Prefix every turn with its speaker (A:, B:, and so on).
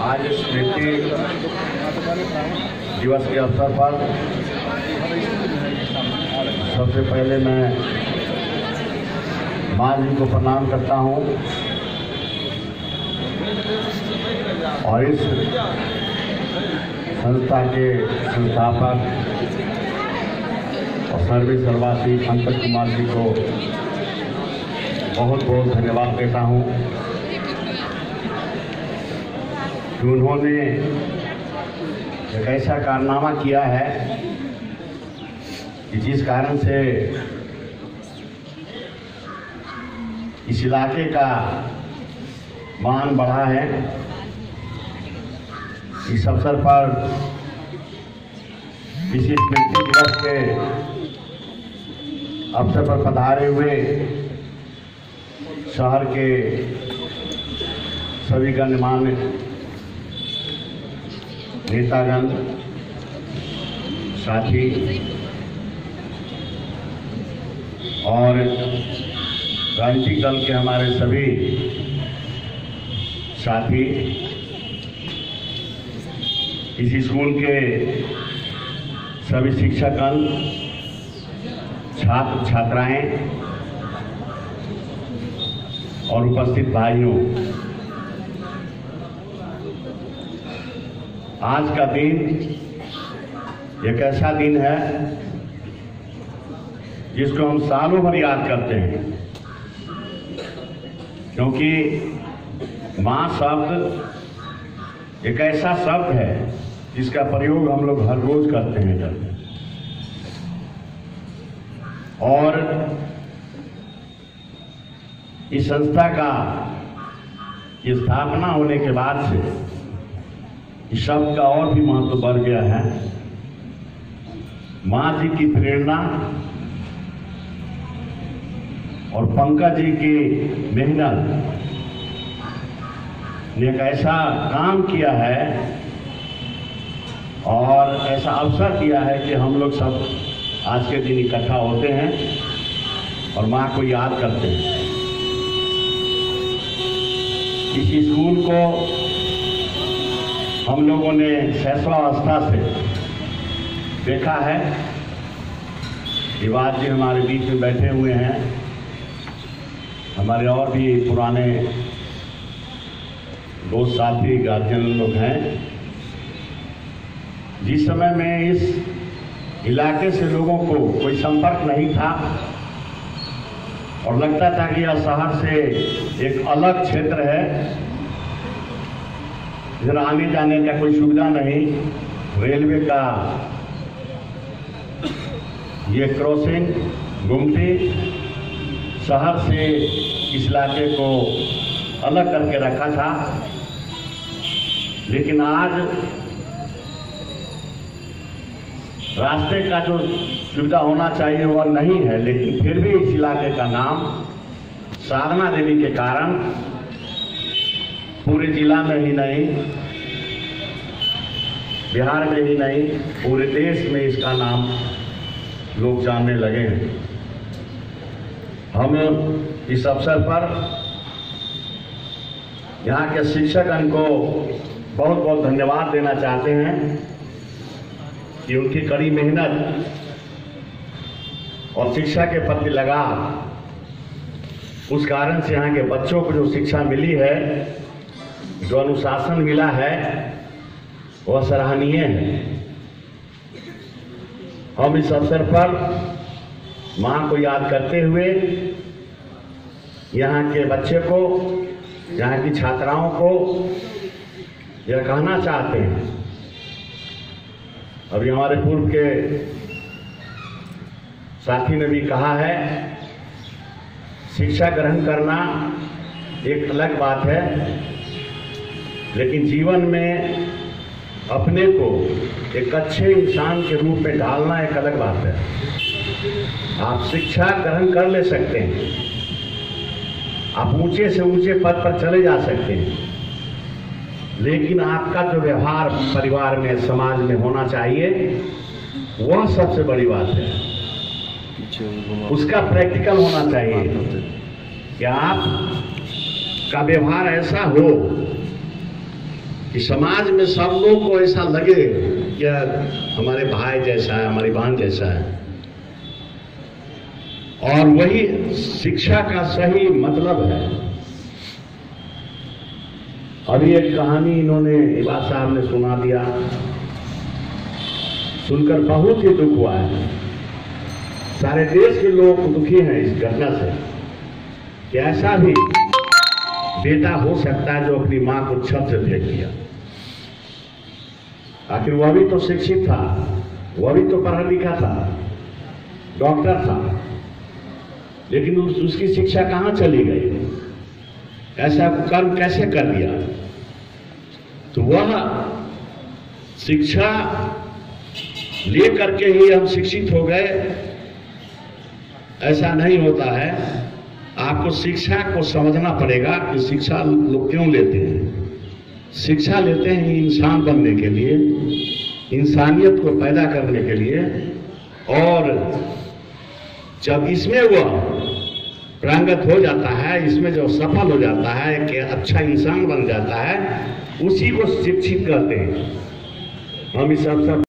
A: आज स्मृति दिवस के अवसर पर सबसे पहले मैं माँ जी को प्रणाम करता हूँ और इस संस्था के संस्थापक और सर्वे सर्वासी पंकज कुमार जी को बहुत बहुत धन्यवाद देता हूँ कि उन्होंने एक ऐसा कारनामा किया है कि जिस कारण से इस इलाके का मान बढ़ा है इस अवसर पर इसी स्मृति दिवस के अवसर पर पधारे हुए शहर के सभी गणमान्य नेतागण, साथी और राजनीतिक दल के हमारे सभी साथी इस स्कूल के सभी शिक्षकगण छात्र, छात्राएँ, और उपस्थित भाइयों, आज का दिन एक ऐसा दिन है जिसको हम सालों भर याद करते हैं। क्योंकि माँ शब्द एक ऐसा शब्द है जिसका प्रयोग हम लोग हर रोज करते हैं घर और इस संस्था का स्थापना होने के बाद से इस शब्द का और भी महत्व बढ़ गया है। माँ जी की प्रेरणा और पंकज जी की मेहनत ने एक ऐसा काम किया है और ऐसा अवसर दिया है कि हम लोग सब आज के दिन इकट्ठा होते हैं और माँ को याद करते हैं। इस स्कूल को हम लोगों ने शैशवावस्था से देखा है। रिवाज जी हमारे बीच में बैठे हुए हैं। हमारे और भी पुराने दोस्त साथी गार्जियन लोग हैं। जिस समय में इस इलाके से लोगों को कोई संपर्क नहीं था, और लगता था कि यह शहर से एक अलग क्षेत्र है इधर आने जाने का कोई सुविधा नहीं, रेलवे का ये क्रॉसिंग गुमटी शहर से इस इलाके को अलग करके रखा था। लेकिन आज रास्ते का जो सुविधा होना चाहिए वह नहीं है, लेकिन फिर भी इस इलाके का नाम साधना देवी के कारण पूरे जिला में ही नहीं, बिहार में ही नहीं, पूरे देश में इसका नाम लोग जानने लगे हैं। हम इस अवसर पर यहाँ के शिक्षकगण को बहुत बहुत धन्यवाद देना चाहते हैं। कि उनकी कड़ी मेहनत और शिक्षा के प्रति लगा उस कारण से यहाँ के बच्चों को जो शिक्षा मिली है, जो अनुशासन मिला है, वह सराहनीय है। हम इस अवसर पर माँ को याद करते हुए यहाँ के बच्चे को, यहाँ की छात्राओं को यह कहना चाहते हैं अभी हमारे पूर्व के साथी ने भी कहा है, शिक्षा ग्रहण करना एक अलग बात है, लेकिन जीवन में अपने को एक अच्छे इंसान के रूप में ढालना एक अलग बात है। आप शिक्षा ग्रहण कर ले सकते हैं, आप ऊँचे से ऊँचे पद पर चले जा सकते हैं। लेकिन आपका जो व्यवहार परिवार में, समाज में होना चाहिए, वह सबसे बड़ी बात है। उसका प्रैक्टिकल होना चाहिए कि आप का व्यवहार ऐसा हो कि समाज में सब लोग को ऐसा लगे कि हमारे भाई जैसा है, हमारी बहन जैसा है। और वही शिक्षा का सही मतलब है। अभी एक कहानी इन्होंने इबाद साहब ने सुना दिया। सुनकर बहुत ही दुख हुआ है। सारे देश के लोग दुखी हैं इस घटना से कि ऐसा भी बेटा हो सकता है जो अपनी माँ को छत से फेंक दिया। आखिर वह भी तो शिक्षित था वह भी तो पढ़ा लिखा था डॉक्टर था लेकिन उस, उसकी शिक्षा कहाँ चली गई? ऐसा कर्म कैसे कर दिया तो वह शिक्षा ले करके ही हम शिक्षित हो गए। ऐसा नहीं होता है। आपको शिक्षा को समझना पड़ेगा कि शिक्षा लोग क्यों लेते हैं। शिक्षा लेते हैं इंसान बनने के लिए, इंसानियत को पैदा करने के लिए। और जब इसमें वह प्रांगत हो जाता है, इसमें जो सफल हो जाता है कि अच्छा इंसान बन जाता है, उसी को शिक्षित करते हैं। हम इस अवसर